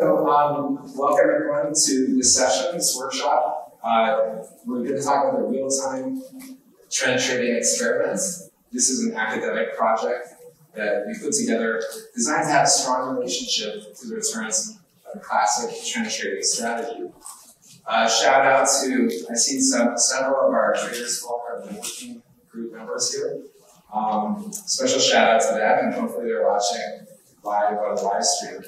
So, um, welcome everyone to this session, this workshop. Uh, we're going to talk about the real-time trend trading experiments. This is an academic project that we put together designed to have a strong relationship to the returns of classic trend trading strategy. Uh, shout out to, I've seen some, several of our traders for our working group members here. Um, special shout out to them, and hopefully they're watching live on the live stream.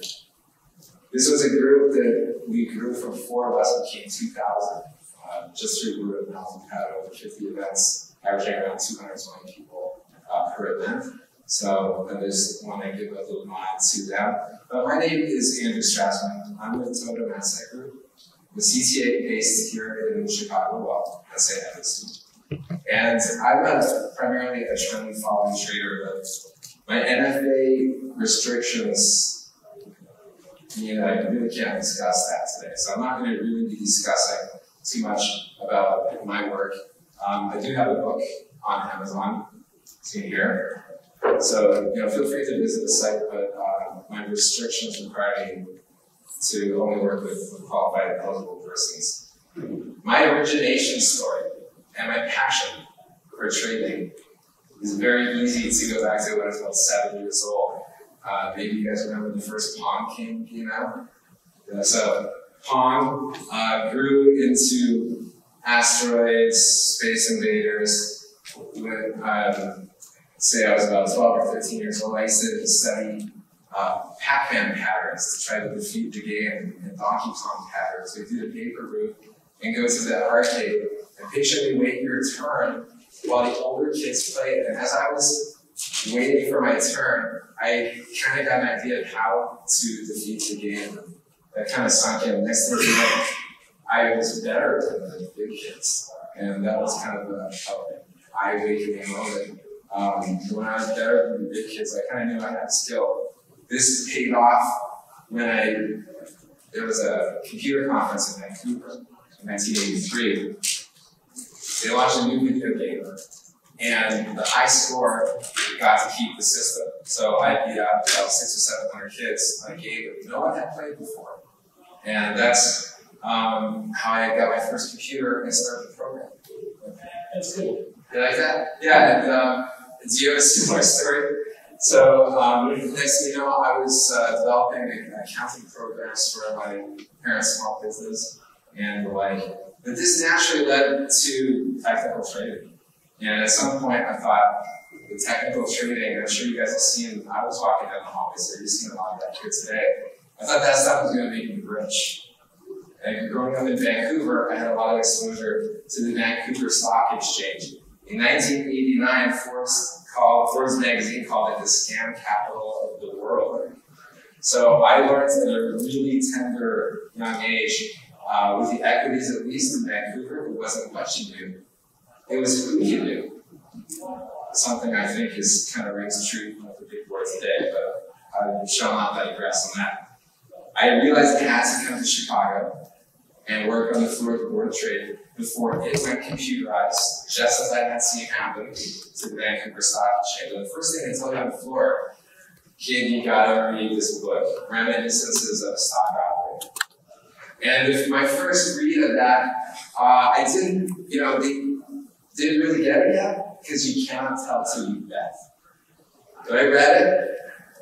This was a group that we grew from four of us became 2,000 uh, just through word of mouth. We've had over 50 events, averaging around 220 people uh, per event. So I just want to give a little nod to them. But my name is Andrew Strasman. I'm with Totem Asset Group, the CTA based here in Chicago, well, say FSC. And I'm a, primarily a trend following trader, but my NFA restrictions mean I really can't discuss that today. So I'm not going to really be discussing too much about my work. Um, I do have a book on Amazon, see here. So you know, feel free to visit the site, but uh, my restrictions require me to only work with, with qualified eligible persons. My origination story and my passion for trading is very easy to go back to when I was about seven years old. Uh, maybe you guys remember the first Pong game came out. Yeah, so Pong uh, grew into asteroids, space invaders. When um, say I was about 12 or 13 years old, I used to study uh, Pac-Man patterns to try to defeat the game and Donkey Kong patterns. We do the paper route and go to the arcade and patiently wait your turn while the older kids play. And as I was waiting for my turn, I kind of got an idea of how to defeat the game. That kind of sunk in. Next thing you know, I was better than the big kids. And that was kind of a, eye-awakening moment. Um, when I was better than the big kids, I kind of knew I had skill. This paid off when I, there was a computer conference in Vancouver in 1983. They launched a new video game and the high score got to keep the system. So I beat out about six or seven hundred kids on a game that no one had played before. And that's um, how I got my first computer and started the program. That's cool. You like that? Yeah, and um, do you have a similar story? So um, next thing you know, I was uh, developing accounting programs for my parents' small business and the like. But this naturally led to technical trading. And at some point, I thought the technical trading, I'm sure you guys have seen, I was walking down the hallway, so you've seen a lot of that here today. I thought that stuff was going to make me rich. And growing up in Vancouver, I had a lot of exposure to the Vancouver Stock Exchange. In 1989, Forbes, called, Forbes magazine called it the scam capital of the world. So I learned at a really tender young age, uh, with the equities at least in Vancouver, it wasn't much you knew. It was who you knew. Something I think is kind of rings true with the big board today, but I shall not digress on that. I realized I had to come to Chicago and work on the floor of the Board of Trade before it went computerized, just as I had seen happen to the Vancouver Stock Exchange. The first thing I tell you on the floor, kid, you gotta read this book, Reminiscences of a Stock Operator. And if my first read of that, uh, I didn't, you know, the, didn't really get it yet because you cannot tell till you bet. But I read it,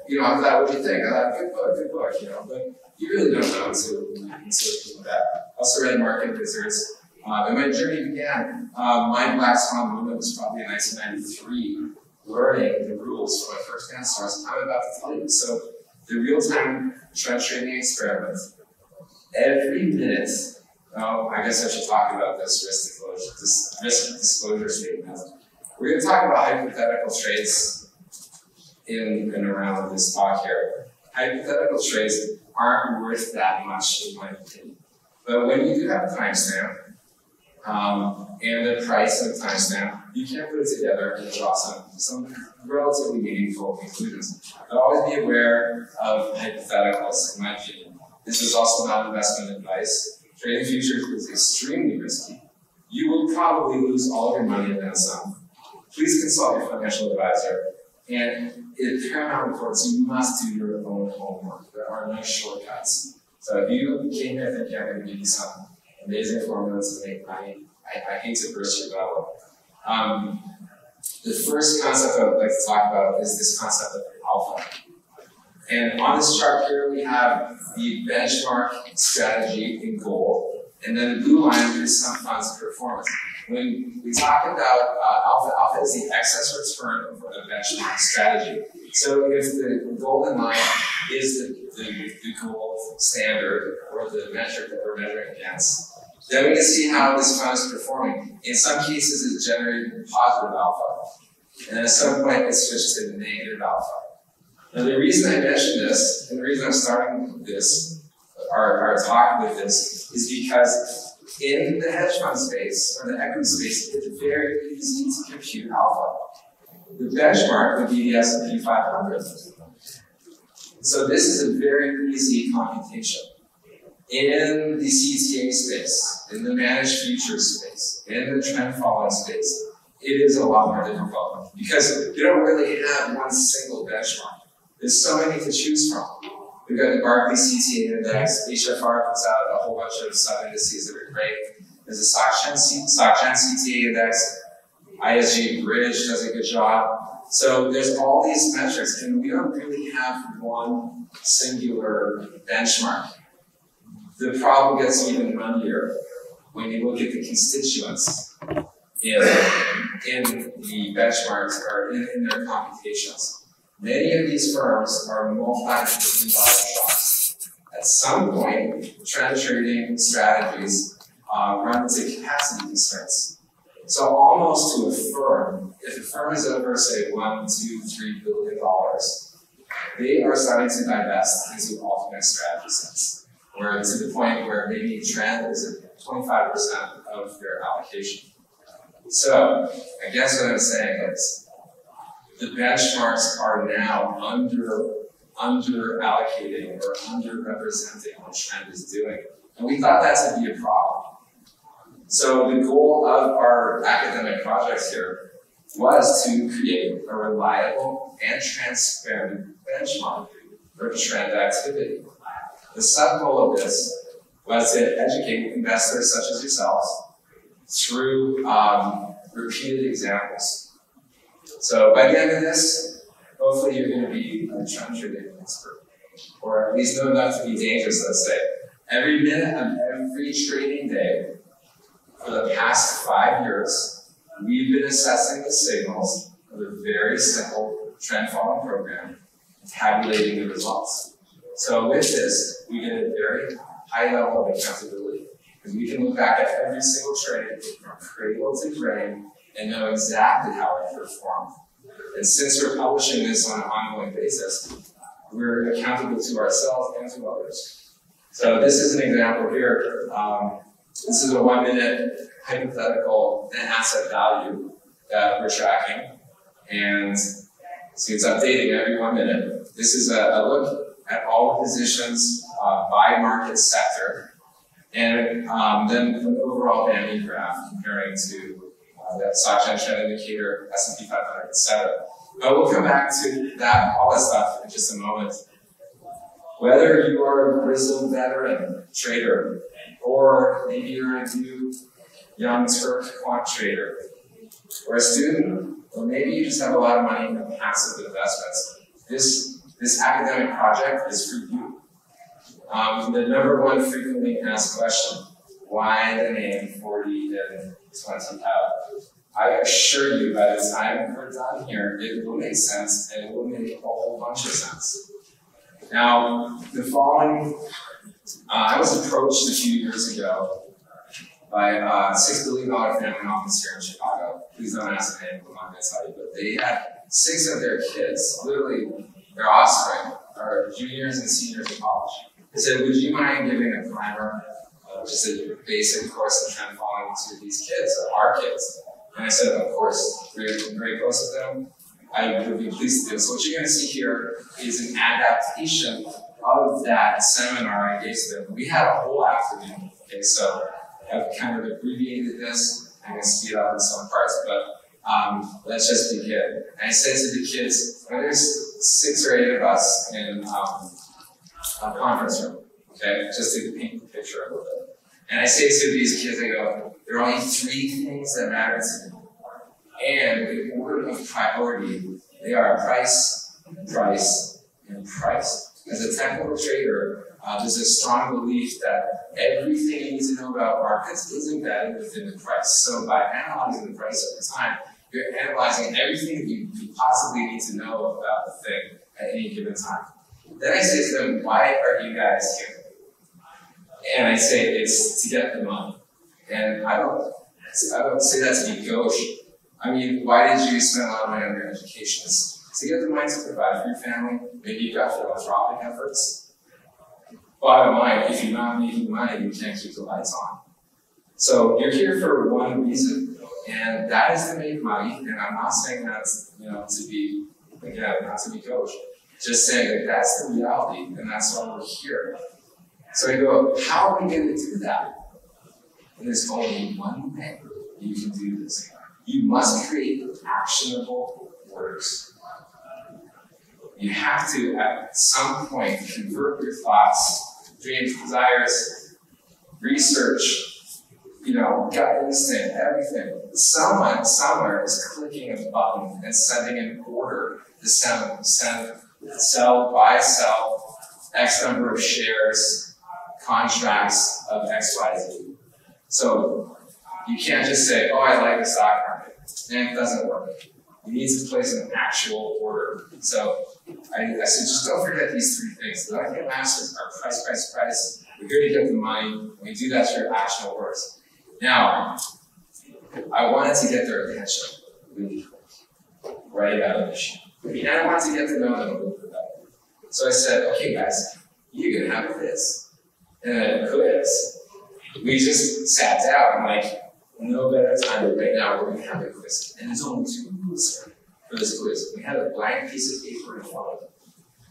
you know, I thought, what do you think? I thought, good book, good book, you know, but you really don't know until, you bet. Also read Market Wizards. Uh, and my journey began. Uh, my Black Swan moment was probably in 1993, learning the rules for my first dance stars. I'm about to tell you. So, the real time trend trading experiment, every minute Oh, I guess I should talk about this risk disclosure, this risk disclosure statement. We're going to talk about hypothetical trades in and around this talk here. Hypothetical trades aren't worth that much, in my opinion. But when you do have a timestamp um, and the price of the timestamp, you can put it together and draw some, some relatively meaningful conclusions. But always be aware of hypotheticals, in my opinion. This is also not investment advice. Trading futures is extremely risky. You will probably lose all your money and then some. Please consult your financial advisor. And in paramount importance, you must do your own homework. There are no shortcuts So if you came here thinking I'm going to give you some amazing formulas to make money, I, I hate to burst your bubble. Um, the first concept I would like to talk about is this concept of alpha. And on this chart here, we have the benchmark strategy in gold, and then the blue line is some fund's performance. When we talk about uh, alpha, alpha is the excess return over the benchmark strategy. So if the golden line is the, the, the gold standard or the metric that we're measuring against, then we can see how this fund is performing. In some cases, it's generating positive alpha. And at some point, it switches to negative alpha. Now, the reason I mention this, and the reason I'm starting this, our, our talk with this, is because in the hedge fund space, or the equity space, it's very easy to compute alpha. The benchmark would be the S&P 500. So this is a very easy computation in the CTA space, in the managed futures space, in the trend following space, it is a lot more difficult because you don't really have one single benchmark. There's so many to choose from. We've got the Barclays CTA index, HFR puts out a whole bunch of sub indices that are great. There's a SocGen, SocGen CTA index, ISG Bridge does a good job. So there's all these metrics, and we don't really have one singular benchmark. The problem gets even muddier when you look at the constituents in, in the benchmarks or in, in their computations. Many of these firms are multi-billion dollar shops. At some point, trend trading strategies uh, run into capacity constraints. So almost to a firm, if a firm is over, say, one, two, three billion dollars, they are starting to divest into alternate strategy sets or to the point where maybe trend is at 25% of their allocation. So I guess what I'm saying is the benchmarks are now under under allocating or underrepresenting what trend is doing. And we thought that to be a problem. So the goal of our academic projects here was to create a reliable and transparent benchmark for trend activity. The sub goal of this was to educate investors such as yourselves through um, repeated examples. So by the end of this, hopefully you're going to be a trading expert, or at least know enough to be dangerous, let's say. Every minute of every trading day for the past five years, we've been assessing the signals of a very simple trend following program, tabulating the results. So with this, we get a very high level of accountability because we can look back at every single trade from cradle to grave and know exactly how I perform. And since we're publishing this on an ongoing basis, we're accountable to ourselves and to others. So this is an example here. Um, this is a one minute hypothetical net asset value that we're tracking. And so it's updating every one minute. This is a, a look at all the positions uh, by market sector, and um, then an overall banding graph comparing to uh, that SocGen trend indicator, S&P 500, etc. But we'll come back to that, all that stuff in just a moment. Whether you are a grizzled veteran trader, or maybe you're a new young Turk quant trader, or a student, or maybe you just have a lot of money in passive investments, this this academic project is for you. Um, the number one frequently asked question, why the name 40 and 20 out? I assure you by the time we're done here, it will make sense and it will make a whole bunch of sense. Now, the following, uh, I was approached a few years ago by a $6 billion family office here in Chicago. Please don't ask to tell you, but they had six of their kids, literally their offspring are juniors and seniors in college. They said, would you mind giving a primer, uh, just a basic course of following to these kids, our kids? And I said, of course, we're very close with them. I would be pleased to do. So what you're going to see here is an adaptation of that seminar I gave to them. We had a whole afternoon. Okay, so I've kind of abbreviated this. I'm going to speed up in some parts, but um, let's just begin. I said to the kids, there's six or eight of us in um, a conference room. Okay, just to paint the picture a little bit. And I say to these kids, I go, there are only three things that matter to me. And in order of priority, they are price, price, and price. As a technical trader, uh, there's a strong belief that everything you need to know about markets is embedded within the price. So by analyzing the price over time, you're analyzing everything you, you possibly need to know about the thing at any given time. Then I say to them, why are you guys here? And I say it's to get the money. And I don't, I don't say that to be gauche. I mean, why did you spend a lot of money on your education? It's to get the money to provide for your family. Maybe you've got philanthropic efforts. Bottom line, if you're not making money, you can't keep the lights on. So you're here for one reason, and that is to make money. And I'm not saying that you know to be again not to be coach, just saying that that's the reality, and that's why we're here. So I go, how are we going to do that? And there's only one way you can do this. You must create actionable words. You have to, at some point, convert your thoughts, dreams, desires, research, you know, gut instinct, everything. Someone somewhere is clicking a button and sending an order to send, send, sell, buy, sell, X number of shares, contracts of XYZ. So you can't just say, oh, I like the stock market. And it doesn't work. You need to place an actual order. So I, I said, just don't forget these three things. The get masters are price, price, price. We're here to get the money. We do that through actual words. Now, I wanted to get their attention right out of the. And I wanted to get to know them a little bit better. So I said, okay, guys, you're going to have a a quiz. We just sat down, like, no better time than right now, we're going to have a quiz. And there's only two rules for this quiz. We had a blank piece of paper in front of us.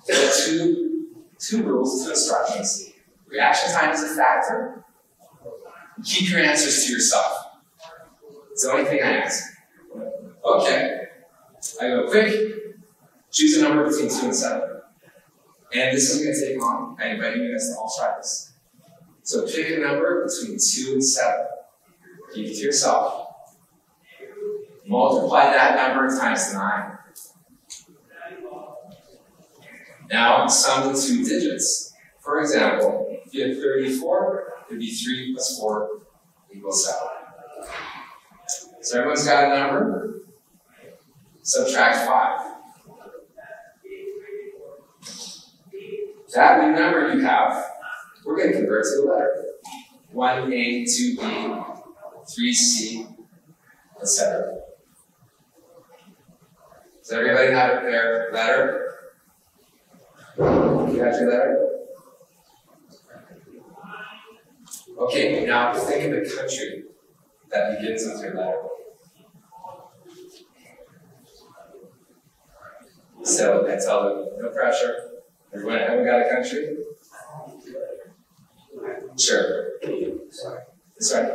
There are two, two rules, two instructions. Reaction time is a factor. Keep your answers to yourself. It's the only thing I ask. Okay. I go quick. Choose a number between two and seven. And this is going to take long. I invite you guys to all try this. So pick a number between two and seven. Keep it to yourself. Multiply that number times nine. Now sum the two digits. For example, if you have 34, it would be 3 plus 4 equals 7. So everyone's got a number? Subtract 5. That new number you have, we're going to convert to a letter. 1A, 2B, 3C, etc. Does everybody have their letter? You got your letter? Okay, now think of a country that begins with your letter. So tell them, no pressure. Everyone, everyone got a country? Sure. Right.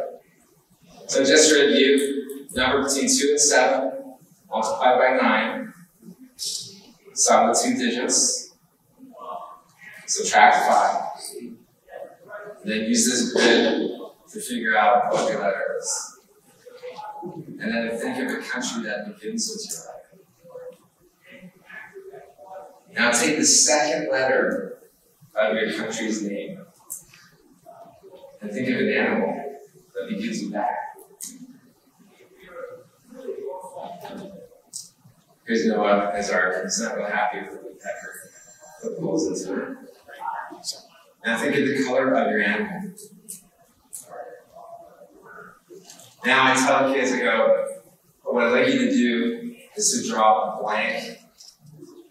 So just to review, number between 2 and 7, multiplied by 9, sum the two digits, subtract 5. Then use this grid to figure out what your letter is. And then think of a country that begins with your letter. Now take the second letter of your country's name and think of an animal that begins with that. Here's Noah as our, he's not real happy with the woodpecker pulls into it. Now think of the color of your animal. Now I tell kids, I go, what I'd like you to do is to draw a blank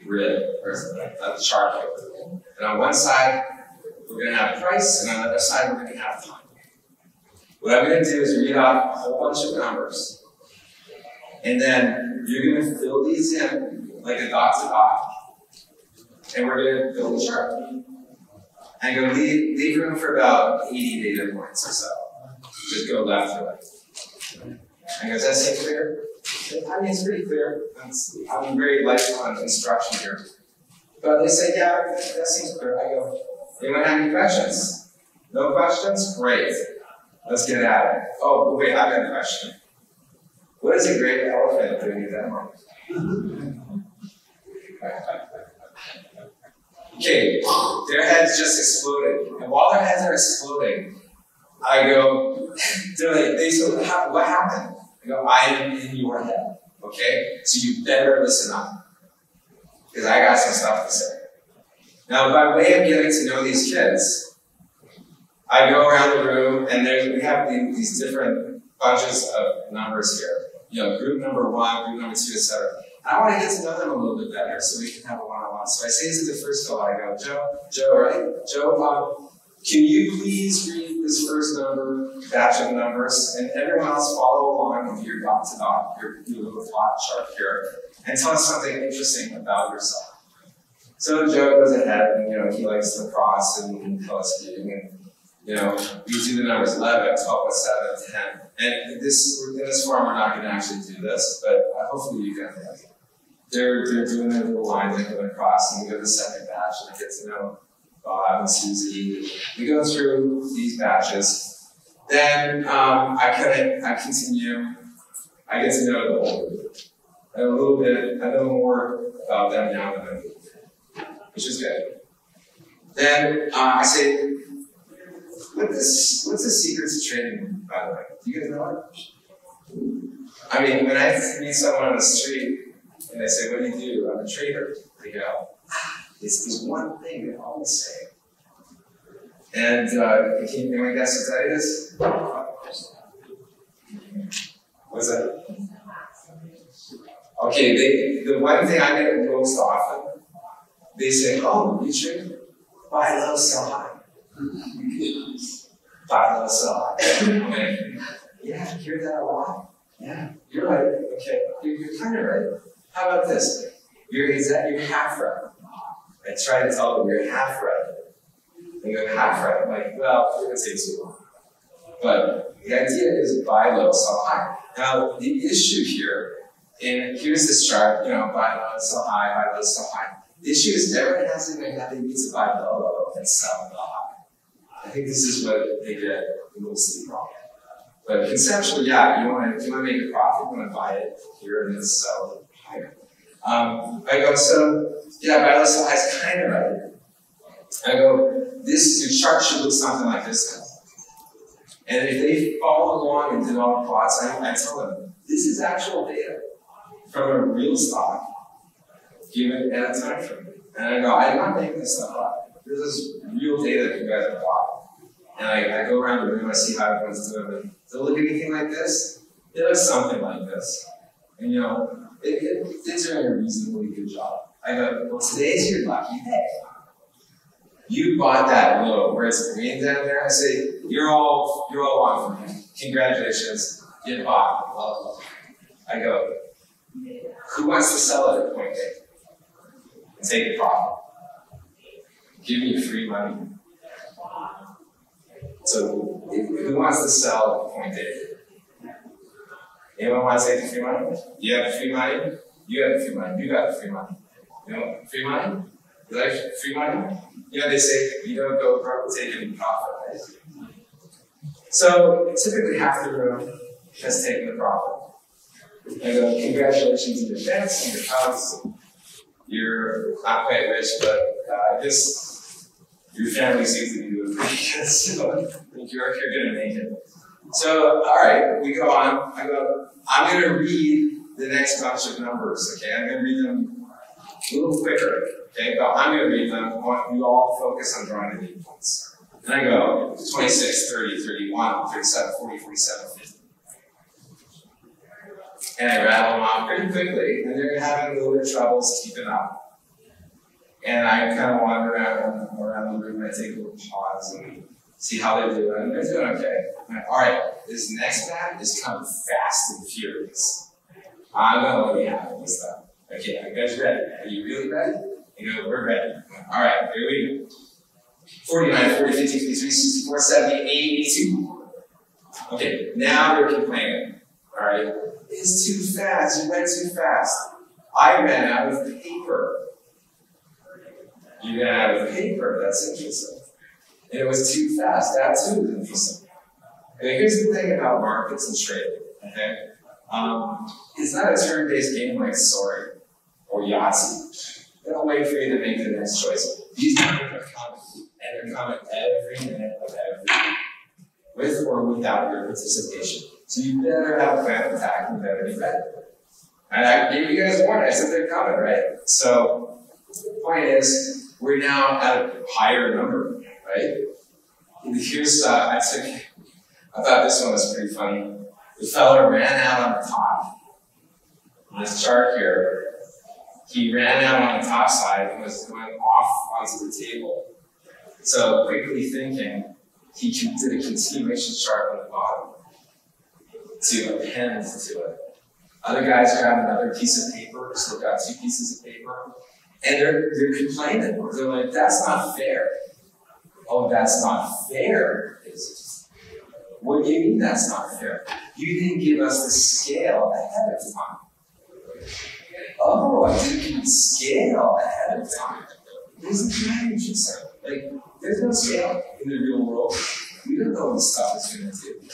grid or a chart. And on one side, we're going to have price, and on the other side, we're going to have time. What I'm going to do is read off a whole bunch of numbers, and then you're going to fill these in like a dot to dot, and we're going to build a chart. And go leave, leave room for about 80 data points or so. Just go left or right. And goes, that seem clear? I mean, it's pretty clear. I'm very light on instruction here. But they say, yeah, that seems clear. I go, Anyone have any questions? No questions? Great. Let's get at it. Oh, wait, I've a question. What is a great elephant doing in Denmark? Okay, their heads just exploded. And while their heads are exploding, I go, they're like, they say, what happened? I go, I am in your head. Okay? So you better listen up. Because I got some stuff to say. Now, by way of getting to know these kids, I go around the room and there's, we have these different bunches of numbers here. You know, group number one, group number two, etc. I want to get to know them a little bit better so we can have a one-on-one. So I say to the first fellow, I go, Joe, Joe, right? Joe, um, can you please read this first number, batch of numbers, and everyone else follow along with your dot to dot, your, your little plot chart here, and tell us something interesting about yourself. So Joe goes ahead and, you know, he likes to cross and, skiing and, you know, we do the numbers 11, 12, 7, 10. And this, in this form, we're not going to actually do this, but uh, hopefully you it they're, they're doing their little line they go across, and we go to the second batch, and get to know Bob and Susie. We go through these batches. Then um, I of I continue. I get to know the whole group. a little bit. I know more about them now than I which is good. Then uh, I say, what is, what's the secret to trading, by the way? Do you guys know it? I mean, when I meet someone on the street, and they say, What do you do? I'm a trader. They go, ah, It's this one thing they always say. And uh, can anyone guess what that is? What's that? Okay, they, the one thing I get most often, they say, Oh, you trade? Buy low, sell high. Buy low, sell high. yeah, I hear that a lot. Yeah, you're right. Okay, you're, you're kind of right. How about this? You're, exact, you're half right. I try to tell them you're half right. And go half right. I'm like, well, going to take too long. But the idea is buy low, sell high. Now, the issue here, and here's this chart, you know, buy low, sell high, buy low, sell high. The issue is everyone has in their head they need to buy low, low and sell low high. I think this is what they get mostly wrong. But conceptually, yeah, you want to you want to make a profit, you want to buy it here and then sell it um, I go, so, yeah, biological is kind of right. I go, this chart should look something like this. And if they follow along and develop plots, I, I tell them, this is actual data from a real stock given at a time frame. And I go, I'm not making this stuff up. This is real data that you guys have bought. And I, I go around the room, I see how everyone's doing. Does it look anything like this? It looks something like this. And you know, it, it, are doing a reasonably good job. I go, well, today's your lucky day. You bought that low where it's green down there. I say, you're all you're all on for me. Congratulations, you bought. I go, who wants to sell it at point A and take a profit? Give me free money. So, who wants to sell point A? Anyone want to take the free money? You have the free money? You have the free money. You got the free money. You know, free money? You like free money? You know, they say you don't go broke taking profit, right? So typically half the room has taken the profit. I go, uh, congratulations in advance on your house. You're not quite rich, but uh, I guess your family seems to be doing pretty good, so I think you're, you're going to make it. So, all right, we go on. I go, I'm going to read the next bunch of numbers, okay? I'm going to read them a little quicker, okay? But I'm going to read them. I want you all focus on drawing the points. And I go 26, 30, 31, 37, 40, 47, 50. And I rattle them off pretty quickly, and they're having a little bit of troubles keeping up. And I kind of wander around, around the room, I take a little pause and see how they're doing. They're doing okay. All right, this next bat is coming fast and furious. I'm gonna let you have this stuff. Okay, are you guys ready? Are you really ready? You know, we're ready. All right, here we go. 49, 40, 50, 53, 64, 70, 80, 82. Okay, now you're complaining. All right, it's too fast. You went too fast. I ran out of paper. You ran out of paper. That's interesting. and it was too fast. That too is interesting. And here's the thing about markets and trading, okay? Um, it's not a turn-based game like Sorry or Yahtzee. They don't wait for you to make the next choice. These numbers are coming, and they're coming every minute of every day, with or without your participation. So you better have a plan of attack, you better be ready. And I gave you guys a warning, I said they're coming, right? So, the point is, we're now at a higher number, right? Here's, uh, I took, I thought this one was pretty funny. The fellow ran out on the top. In this chart here, he ran out on the top side and was going off onto the table. So quickly thinking, he did a continuation chart on the bottom to append to it. Other guys grab another piece of paper, so got two pieces of paper, and they're, they're complaining. They're like, that's not fair. Oh, that's not fair? What do you mean that's not fair? You didn't give us the scale ahead of time. Oh, I didn't give the scale ahead of time. Isn't that interesting? Like, there's no scale in the real world. We don't know what stuff is going to do.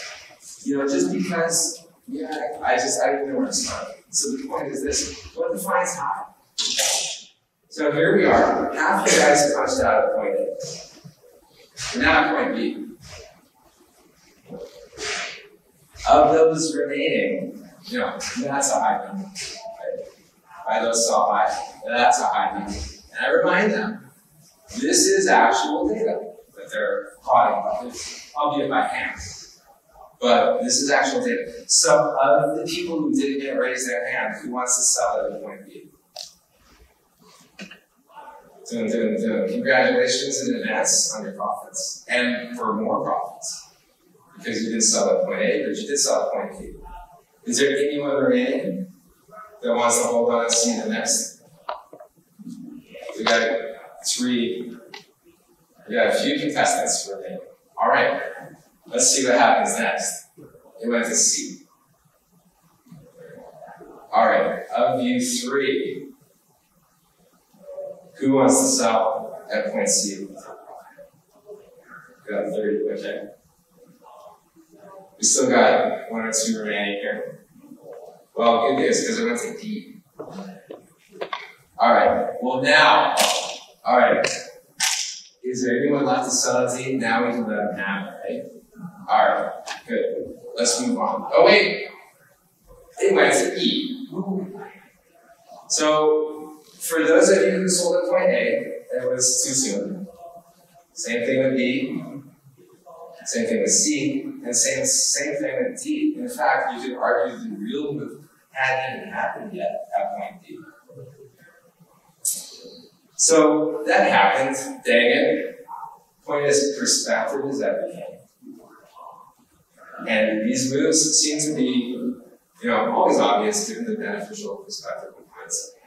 You know, just because, yeah, I just, I didn't know where to start. So the point is this, what defines high? So here we are, half the guys punched out at point A. We're now at point B. Of those remaining, you know, that's a high number. By those so high, that's a high number. And I remind them, this is actual data that they're plotting, I'll albeit by hand. But this is actual data. So of the people who didn't yet raise their hand, who wants to sell at point B? Doing, doing, doing. Congratulations in advance on your profits and for more profits because you didn't sell at point A, but you did sell at point B. Is there anyone remaining that wants to hold on and see the next? We got three. We got a few contestants remaining. All right, let's see what happens next. It went to C. All right, of you three, who wants to sell at point C? Got 30, okay. We still got one or two remaining here. Well, good news, because it went to D. All right, well now, all right. Is there anyone left to sell at D? Now we can let them have it, right? All right, good. Let's move on. Oh, wait. It went to E. So, for those of you who sold at point A, it was too soon. Same thing with B. Same thing with C. And same, same thing with D. In fact, you could argue the real move hadn't even happened yet at point D. So that happened. Dang it. Point is, perspective is everything. And these moves seem to be, you know, always obvious given the beneficial perspective of hindsight.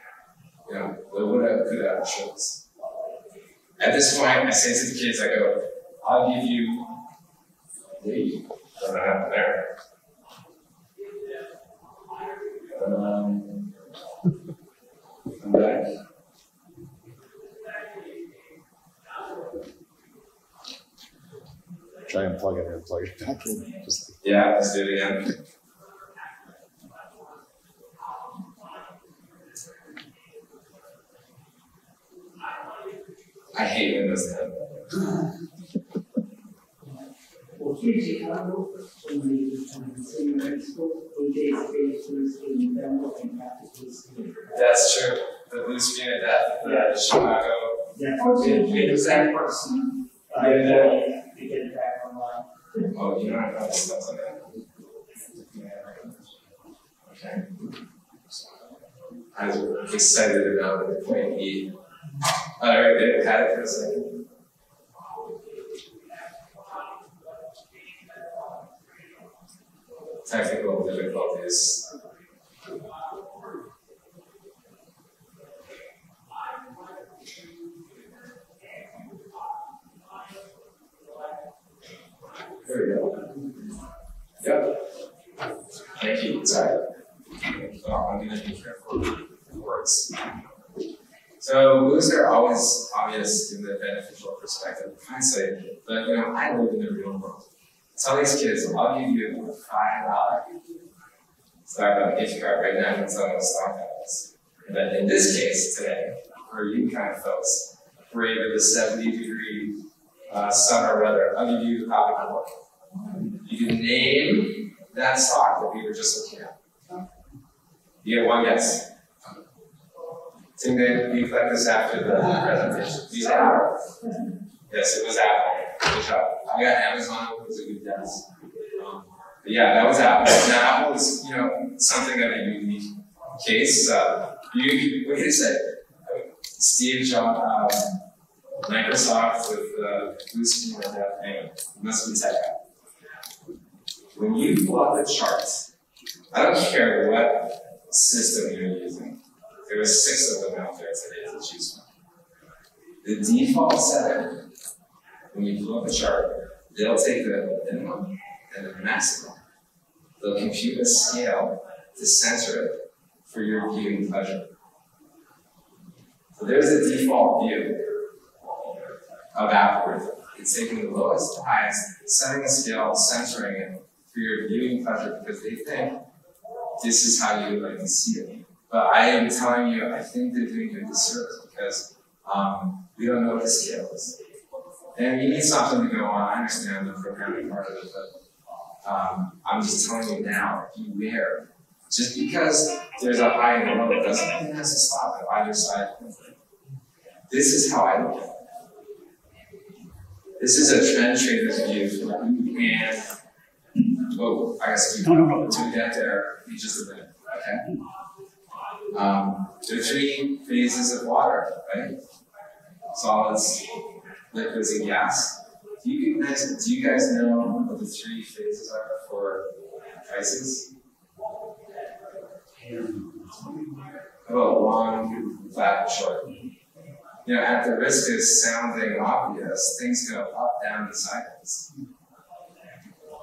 You know, the woulda, coulda shows. At this point, I say to the kids, I go, I'll give you Wait, what happened there? Um, come back. Try and plug it in, plug it back in. Just Yeah, let's do it again. I hate Windows 10. Uffici hanno come insegnano poiché spesso in tempo che infatti That's true. The blue screen of death, the Chicago. Yeah, fortunately, the same person. uh, Yeah. To get it back online. Okay. I was excited about the point E. All right, they had it for a second. Technical difficulties. There we go. Yep. Words. So blues are always obvious in the beneficial perspective. Hindsight, But you know, I live in the real world. Tell these kids, I'll give you a five dollar Starbucks gift card right now and tell them Starbucks. But in this case today, for you kind of folks, brave of the 70 degree uh, summer weather, I'll give you a copy of the book. You can name that stock that we were just looking at. You get one guess. That we collect this after the presentation. You said Yes, it was Apple. Good job. I got Amazon, it was a good guess. Um, but yeah, that was Apple. Now Apple is, you know, something of a unique case. Uh, you, what did it say? Steve Jobs, um, Microsoft with uh, blue screen and that. Anyway, it must be tech. When you pull up the charts, I don't care what system you're using. There are six of them out there today to choose from. The default setting, when you pull up a chart, they'll take the minimum and the maximum. They'll compute a scale to center it for your viewing pleasure. So there's the default view of algorithm. It's taking the lowest to highest, setting a scale, centering it your viewing pleasure because they think this is how you like to see it. But I am telling you, I think they're doing you a disservice because um, we don't know what the scale is. And you need something to go on. I understand the programming part of it, but um, I'm just telling you now, beware. Just because there's a high and a low doesn't mean it has to stop at either side. This is how I look at it. This is a trend trader's view and oh, I guess No, no, no. to get there in just a minute. Okay. Um, there are three phases of water, right? Solids, liquids, and gas. Do you guys do you guys know what the three phases are for prices? About long, flat, and short. You know, at the risk of sounding obvious, things go up, down, and sideways.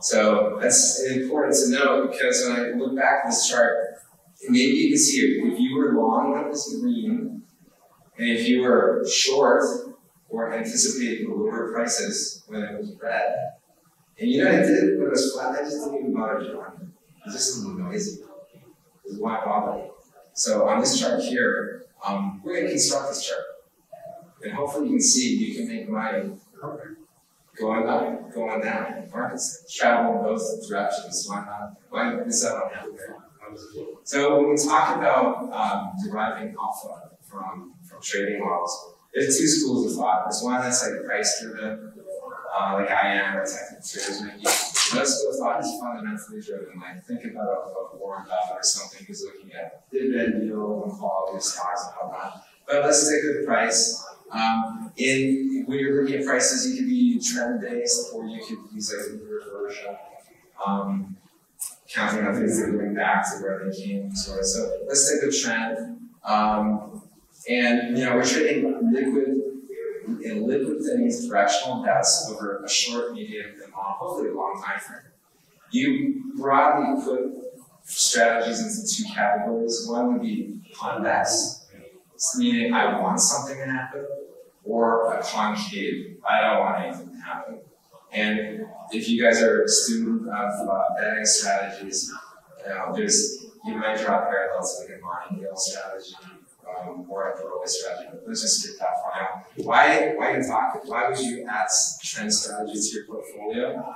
So that's important to know because when I look back at this chart, maybe you can see it. If you were long it was green, and if you were short or anticipating lower prices when it was red, and you know I did when it was flat, I just didn't even bother drawing it. Just a little noisy. It was why bother? So on this chart here, um, we're going to construct this chart. And hopefully you can see you can make money going up, going down. Markets travel in both directions. Why not? Why miss out on that? So when we talk about um, deriving alpha from, from trading models, there's two schools of thought. There's one that's like price driven, uh, like I am, or technical traders maybe. Another school of thought is fundamentally driven. Like think about a, a Warren Buffett or something who's looking at dividend yield and quality of stocks and whatnot. But let's stick good price. Um, in when you're looking at prices, you could be trend based, or you could use like a reversion. Um, counting up things that going back to where they came, sort of. So let's take a trend. Um, and you know, we're trading liquid in liquid things, directional bets over a short, medium, and long, hopefully a long time frame. You broadly put strategies into two categories. One would be convex, meaning I want something to happen, or a concave, I don't want anything to happen. And if you guys are a student of uh, betting strategies, you know, there's you might draw parallels like a Martingale strategy um, or a throwaway strategy, but let's just skip that for now. Why why talk? Why would you add trend strategies to your portfolio?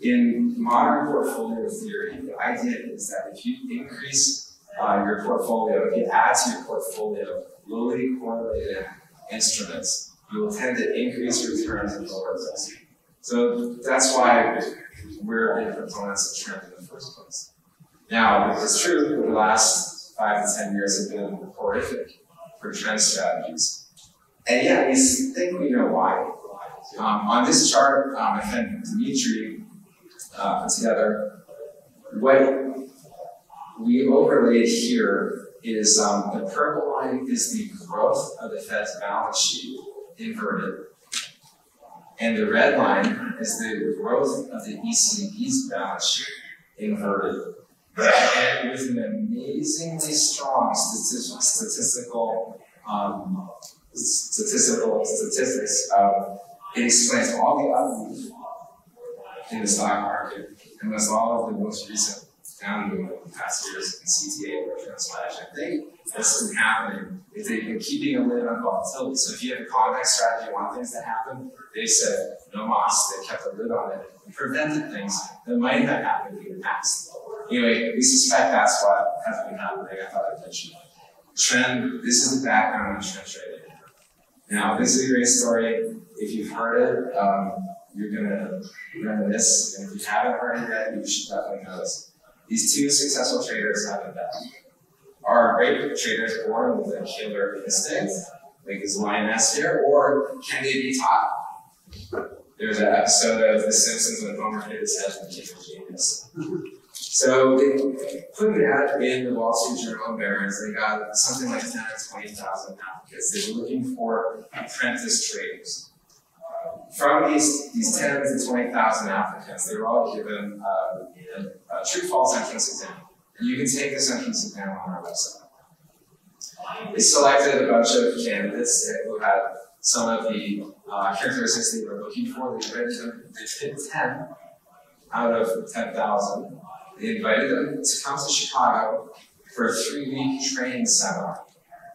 In modern portfolio theory, the idea is that if you increase your portfolio, if you add to your portfolio lowly correlated instruments, you will tend to increase returns and lower risk. So that's why we're big proponents of trend in the first place. Now, it's true that the last five to ten years have been horrific for trend strategies. And yeah, we think we know why. Um, on this chart, um, my friend Dimitri uh, put together what we overlaid here is um, the purple line is the growth of the Fed's balance sheet inverted. And the red line is the growth of the ECB's balance sheet inverted. And with an amazingly strong statistic, statistical um, statistical statistics of It explains all the other in the stock market and lists all of the most recent downturn in the past years in CTA or transaction. I think this isn't happening if they've been keeping a lid on volatility. So if you have a convex strategy, you want things to happen, they said no moss, they kept a lid on it and prevented things that might have happened in the past. Anyway, we suspect that's what has been happening. I thought I'd mention Trend, this is the background on trend trading. Now, this is a great story. If you've heard it, um, you're gonna reminisce, and if you haven't heard it yet, you should definitely know this. These two successful traders have a bet. Are great traders born with a killer instinct, like this lioness here, or can they be taught? There's an episode of The Simpsons when Homer hit his head became a genius. So they put in the Wall Street Journal and. They got something like 10 or 20,000 applicants. They were looking for apprentice traders. From these, these 10 to 20,000 applicants, they were all given uh, a, a true false entrance exam. And you can take this entrance exam on our website. They selected a bunch of candidates who had some of the uh, characteristics they were looking for. They rated them, they picked 10 out of 10,000. They invited them to come to Chicago for a three-week training seminar.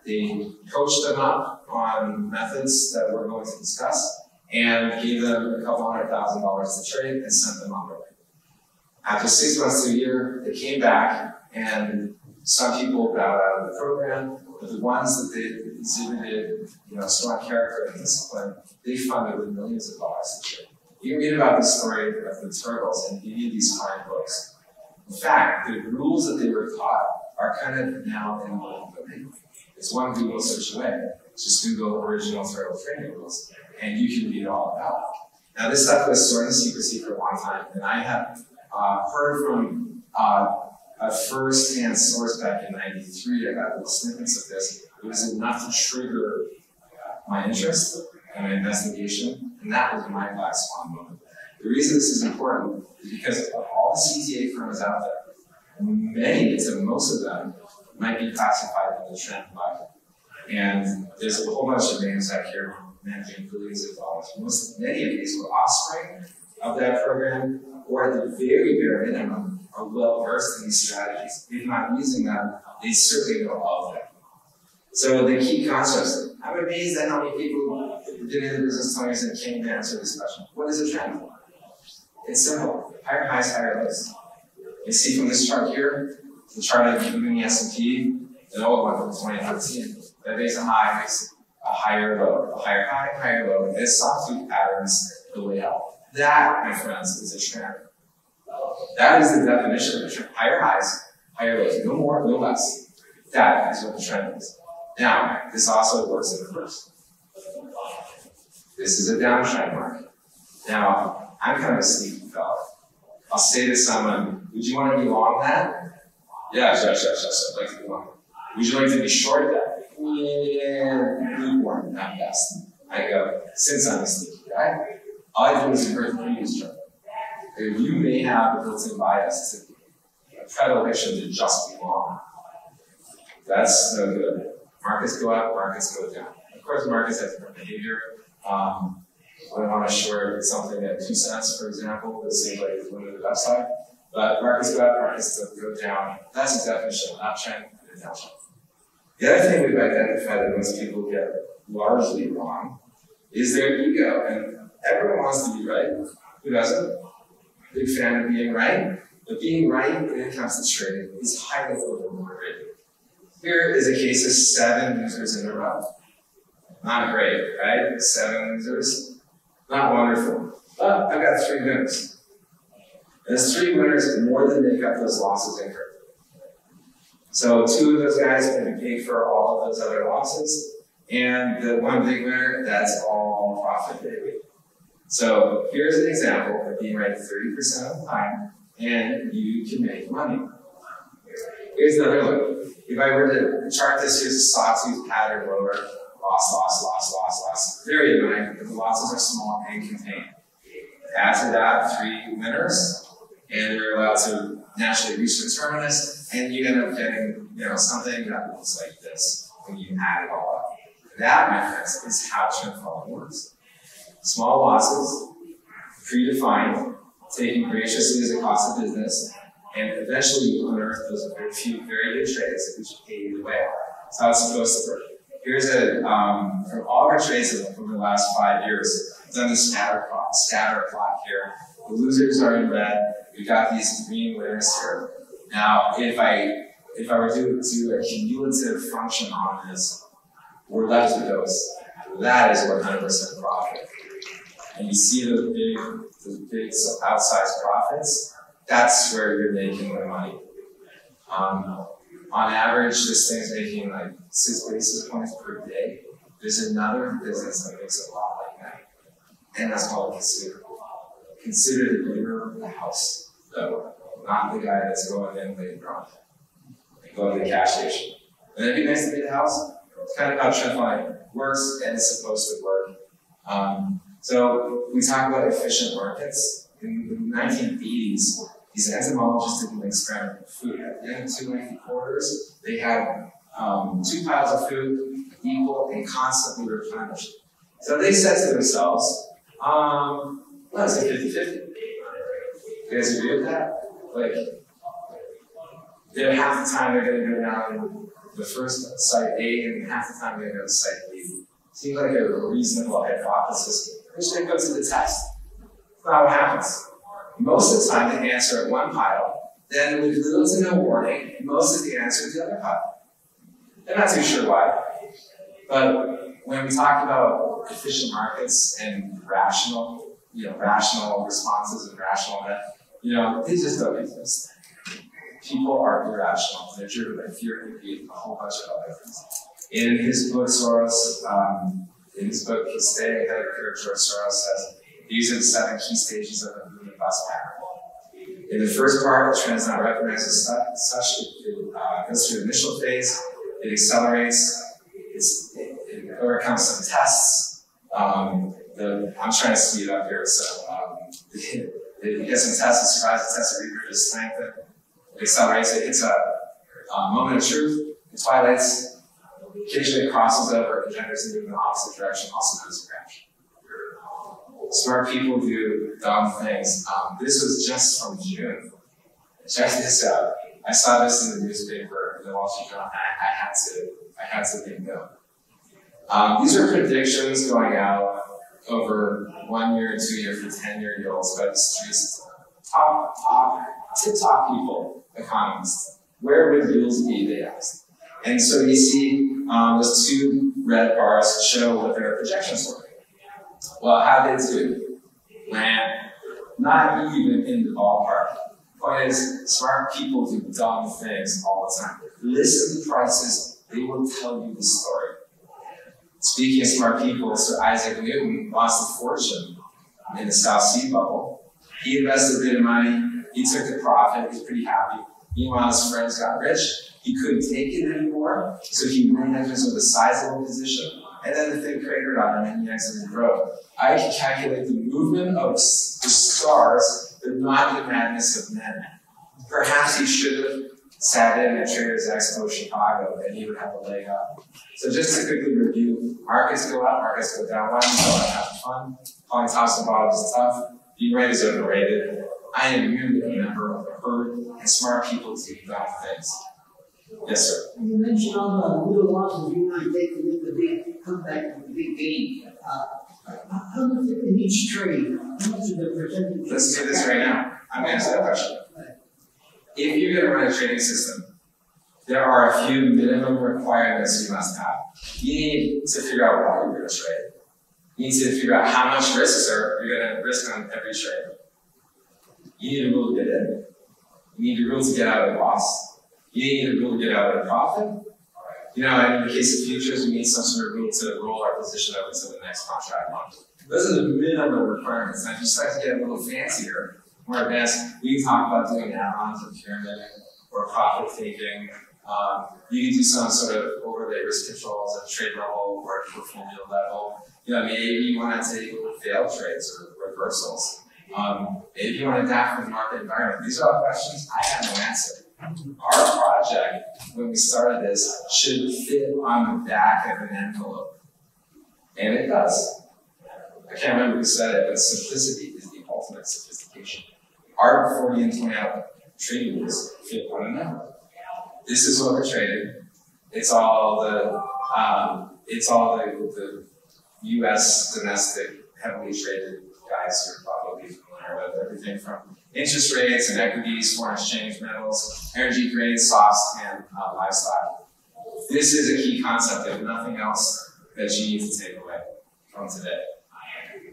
They coached them up on methods that we're going to discuss and gave them a couple hundred thousand dollars to trade and sent them on their way. After six months to a year, they came back and some people bowed out of the program, but the ones that they exhibited, you know, strong character and discipline, they funded with millions of dollars to trade. You can read about the story of the turtles in any of these fine books. In fact, the rules that they were taught are kind of now in the domain. It's one Google search away. Just Google original training rules, and you can read all about it. Now, this stuff was sort of secrecy for a long time, and I have uh, heard from uh, a first-hand source back in '93. I got little snippets of this. It was enough to trigger my interest and my investigation, and that was my black swan moment. The reason this is important is because of all the CTA firms out there, many to most of them might be classified in the trend bucket. And there's a whole bunch of names out here managing billions of dollars. Most, many of these were offspring of that program, or at the very bare minimum, are well versed in these strategies. If not using them, they certainly know all of them. So the key concepts. I'm amazed at how many people who've in the business 20 years and can't answer this question. What is a trend? It's simple. Higher highs, higher lows. You see from this chart here, the chart of the S&P, the old one from 2013, that makes a high, a higher low, a higher high, higher low, and this sawtooth patterns the way out. That, my friends, is a trend. That is the definition of a trend. Higher highs, higher lows, no more, no less. That is what the trend is. Now, this also works in reverse. This is a downtrend market. Now, I'm kind of a sneaky fellow. I'll say to someone, would you want to be long that? Yeah, sure, sure, sure, sure. I'd like to be long. Would you like to be short that? Yeah, lukewarm, not best. I go, since I'm a sneaky guy, I do is encourage the previous chart. You may have a built-in bias to a predilection to just be. That's no good. Markets go up, markets go down. Of course, markets have different behavior. Um, when I'm on a short something at two cents, for example, it seems like it's limited upside. But markets go up, markets go down. That's the definition of uptrend and downtrend. The other thing we've identified that most people get largely wrong is their ego. And everyone wants to be right. Who doesn't? Big fan of being right. But being right to trading is highly overrated. Here is a case of seven losers in a row. Not great, right? Seven losers. Not wonderful. But I've got three winners. And those three winners more than make up those losses incurred. So two of those guys are going to pay for all of those other losses. And the one big winner, that's all profit, baby. So here's an example of being right 30% of the time, and you can make money. Here's another look. If I were to chart this, here's a sawtooth pattern lower, loss, loss, loss, loss, loss. Very annoying, but the losses are small and contained. To that three winners, and you're allowed to naturally reach the terminus, and you end up getting you know something that looks like this when you add it all up. That, my friends, is how trend following works. small losses, predefined, taken graciously as a cost of business, and eventually you unearth those very few very good trades which pay you the way. That's how it's supposed to work. Here's a um, from all our trades over the last five years. I've done this scatter plot, scatter plot here. The losers are in red. We got these green winners here. Now, if I if I were to do a cumulative function on this, we're left with those. That is 100% profit. And you see those big, those big outsized profits. That's where you're making the money. Um, on average, this thing's making like six basis points per day. There's another business that makes a lot like that, and that's called consider. Consider the owner of the house, though, not the guy that's going in late drunk go to the cash station. And it'd be nice to be the house. It's kind of how Trendline works and it's supposed to work. Um, so we talk about efficient markets. In the 1980s, these entomologists did an experiment with food. At the end of two lengthy quarters, they had um, two piles of food, equal and constantly replenished. So they said to themselves, um, let's say 50 50. You guys agree with that? Like, then half the time they're going to go down the first site A, and half the time they're going to go to site B. Seems like a reasonable hypothesis. Just to go to the test. That's not what happens. Most of the time, they answer at one pile, then with little to no warning, most of the answer is the other pile. I'm not too sure why. But when we talk about efficient markets and rational, you know, rational responses and rational, you know, they just don't exist people are irrational. They're driven by fear, and a whole bunch of other things. In his book, Soros, um, in his book, Staying Ahead of Curve, George Soros says these are the seven key stages of a moving bus pattern. In the first part, the trend is not recognized as such. It uh, goes through the initial phase, it accelerates, it, it overcomes some tests. Um, the, I'm trying to speed up here, so um, it, it gets some tests, it survives the test, it reproduces strengthen, it accelerates, it hits a um, moment of truth, it twilights, occasionally it crosses over and genders into the opposite direction, also known as a crash. Smart people do dumb things. Um, this was just from June. Check this out. I saw this in the newspaper, the Wall Street Journal, I, I had to, I had to think no. Um, these are predictions going out over one year, two year, for 10 year yields, but it's just top, top, tip top people economists. Where would yields be, they asked. And so you see um, those two red bars show what their projections were. Well, how did they do? Land. Not even in the ballpark. Point is, smart people do dumb things all the time. Listen to prices, they will tell you the story. Speaking of smart people, Sir Isaac Newton lost a fortune in the South Sea bubble. He invested a bit of money, he took the profit, he was pretty happy. Meanwhile, his friends got rich. He couldn't take it anymore, so he re-enters with a sizable position, and then the thing cratered on him and he exited the. I can calculate the movement of the stars, but not the madness of men. Perhaps he should have sat in at Traders Expo Chicago, and he would have a leg up. So just to quickly review, markets go up, markets go down. Why do you call it fun? Calling tops and bottoms is tough. Being right is overrated. I am merely a member of a herd, and smart people do dumb things. Yes, sir. You mentioned all the little losses you might take to get the big comeback the big gain. Uh, how much in each trade? How much the percentage? Let's do this right now. I'm going to answer that question. If you're going to run a trading system, there are a few minimum requirements you must have. You need to figure out why you're going to trade. You need to figure out how much risks are you're going to risk on every trade. You need a rule to get in. You need a rule to get out of the loss. You need a rule to get out of the profit. You know, in the case of futures, we need some sort of rule to roll our position over to the next contract month. Those are the minimum requirements. And if you start to get a little fancier, more advanced, we can talk about doing or pyramiding or profit taking. Um, you can do some sort of overlay risk controls at trade level or at portfolio level. You know, maybe you want to take failed trades or reversals. Um, if you want to adapt for the market environment, these are all questions I have no answer. Our project, when we started this, should fit on the back of an envelope. And it does. I can't remember who said it, but simplicity is the ultimate sophistication. You point out trade rules fit one another. This is what we're trading. It's all the um, it's all the, the U.S. domestic heavily traded guys who are probably familiar with everything from interest rates and equities, foreign exchange, metals, energy, grains, softs, and uh, livestock. This is a key concept. if nothing else that you need to take away from today.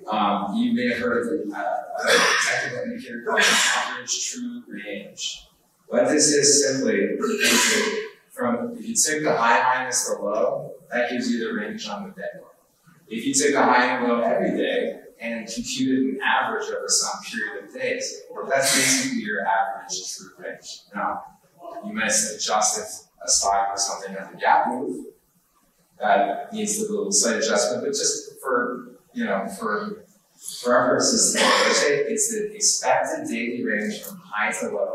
Um, you may have heard of a, uh, technical indicator called average true range. What this is simply is from if you take the high minus the low, that gives you the range on the day. If you take the high and low every day and computed an average over some period of days, that's basically your average true range. Now, you might adjust if a stock or something has a gap move that needs a little slight adjustment, but just for you know, for for our purposes, it's the expected daily range from high to low.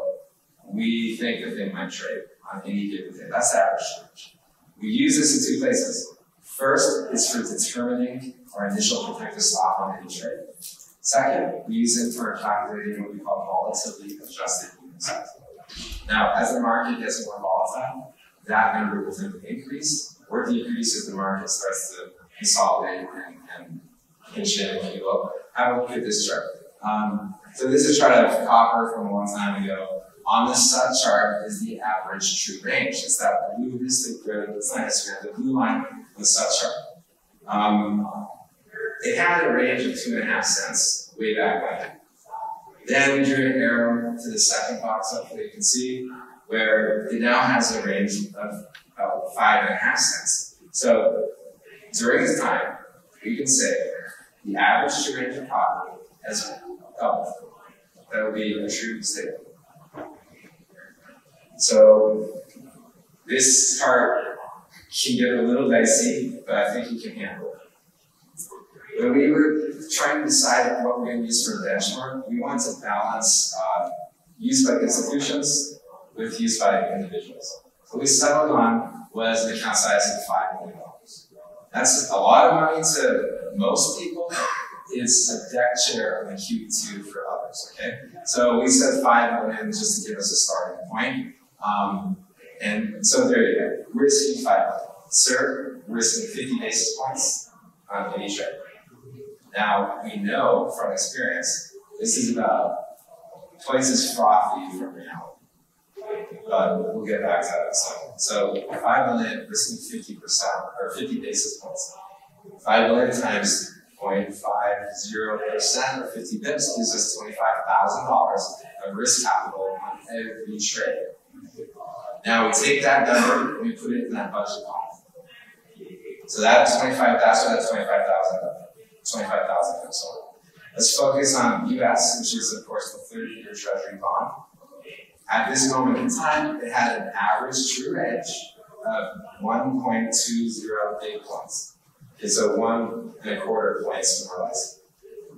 We think that they might trade on any given day. That's average range. We use this in two places. First is for determining our initial predicted stop on any trade. Second, we use it for calculating what we call volatility adjusted unit size. Now, as the market gets more volatile, that number will increase or decrease as the market starts to consolidate and, and pinch in, if you will. Have a look at this chart. Um, so this is a chart of copper from a long time ago. On this sub chart is the average true range. It's that blue histogram, it's not histogram, the blue line on the sub chart. Um, it had a range of two and a half cents way back when. Then we drew an arrow to the second box up there you can see, where it now has a range of about five and a half cents. So during this time, we can say the average range of copper has doubled. That would be a true statement. So this part can get a little dicey, but I think you can handle it. When we were trying to decide what we're going to use for a benchmark, we wanted to balance uh, use by institutions with use by individuals. So we settled on was an account size of $5 million. That's a lot of money to most people. It's a deck chair on a QE2 for others, okay? So we said 5 million just to give us a starting point. Um, and so there you go. We're risking 5 million. Sir, risking 50 basis points on any trade. Now, we know from experience, this is about twice as frothy from reality. But we'll get back to that in a second. So 5 million risking 50% or 50 basis points. 5 million times 0.50% or 50 bips gives us $25,000 of risk capital on every trade. Now we take that number and we put it in that budget pot. So that's 25, that's what that 25,000 25,000 comes. Let's focus on US, which is of course the 30-year treasury bond. At this moment in time, it had an average true range of 1.20 big points. Okay, so one and a quarter points more or less.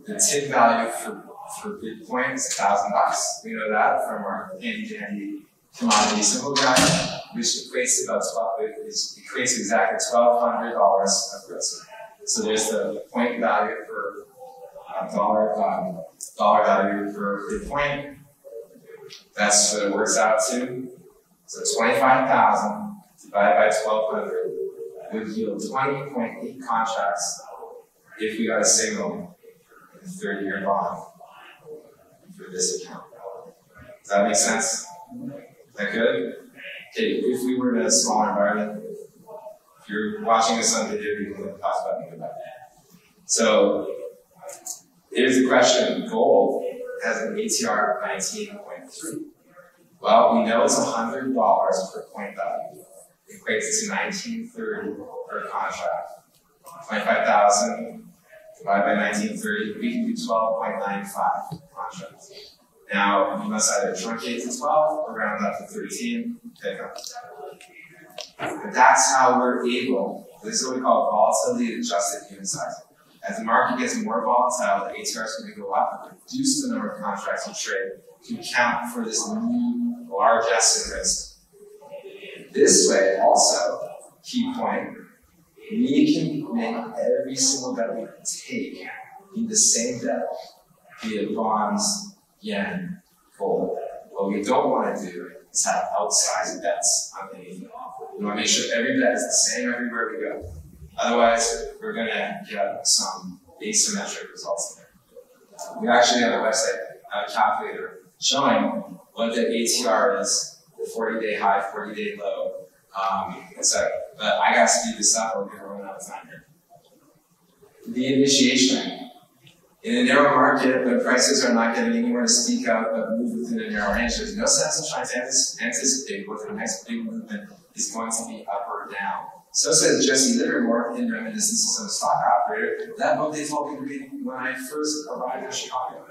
The TIP value for, for big points is thousand bucks. We know that from our handy dandy commodity symbol graph, which equates about 12, it equates exactly $1,200 of risk. So there's the point value for uh, dollar um, dollar value for big point. That's what it works out to. So 25,000 divided by 1,200 would yield 20.8 contracts if we got a single in 30 year bond for this account. Does that make sense? Is that good? Okay, if we were in a smaller environment, if you're watching this on video, you can button and go back. So here's the question. Gold has an ATR of 19.3. Well, we know it's $100 per point value. It equates to 1930 per contract. 25,000 divided by 1930, we can do 12.95 contracts. Now, you must either truncate to 12 or round up to 13, pick up. But that's how we're able, this is what we call volatility adjusted unit size. As the market gets more volatile, the ATR is going to go up and reduce the number of contracts you trade to account for this new large asset risk. This way, also, key point, we can make every single bet we take need the same debt, be it bonds, yen, gold. What we don't want to do is have outsized bets on anything. We want to make sure every bet is the same everywhere we go. Otherwise, we're going to get some asymmetric results there. We actually have a website a calculator showing what the ATR is, the 40 day high, 40 day low, um, etc. But I got to speed this up or we're going to run out of time here. The initiation. In a narrow market, when prices are not getting anywhere to speak out but move within a narrow range, there's no sense in trying to anticipate what the next big movement is going to be up or down. So says Jesse Livermore in Reminiscences of a Stock Operator. That book they told me to read when I first arrived in Chicago.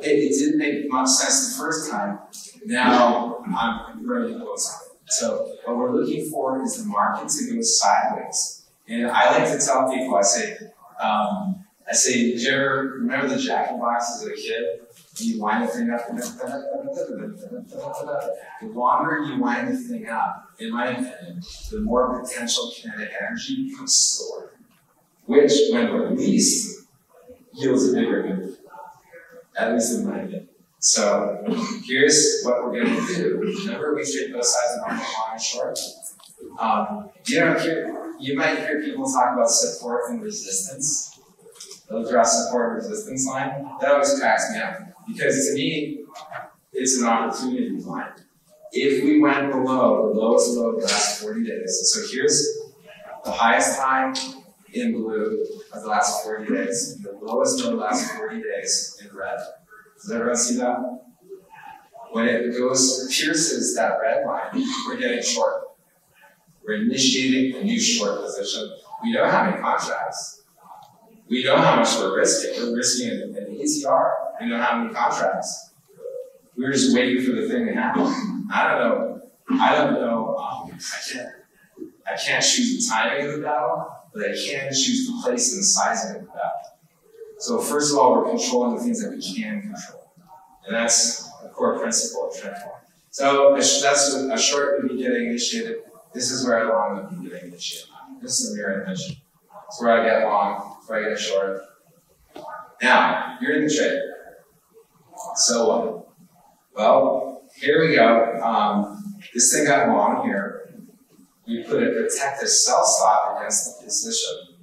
It, it didn't make much sense the first time. Now I'm running close on it. So what we're looking for is the market to go sideways. And I like to tell people, I say, um, I say, did you ever remember the Jack in Box as a kid? You wind the thing up. The longer you wind the thing up, in my opinion, the more potential kinetic energy becomes stored, which, when released, yields a bigger move. At least in my opinion. So here's what we're going to do. Remember, we treat both sides of normal, long and short. Um, you know, you might hear people talk about support and resistance. They'll draw support resistance line. That always cracks me up because to me, it's an opportunity line. If we went below the lowest low of the last 40 days, so here's the highest high in blue of the last 40 days, the lowest low of the last 40 days in red. Does everyone see that? When it goes, pierces that red line, we're getting short. We're initiating a new short position. We don't have any contracts. We know how much we're risking. We're risking an, an ATR. We don't have any contracts. We're just waiting for the thing to happen. I don't know. I don't know. Um, I can't. I can't choose the timing of the battle, but I can choose the place and the sizing of the battle. So first of all, we're controlling the things that we can control, and that's a core principle of trend So that's a short would be getting initiated. This is where I long would be getting initiated. This is the mirror image. It's where I get long, get short. Now, you're in the trade. So what? Well, here we go. Um, this thing got long here. We put a protective sell stop against the position.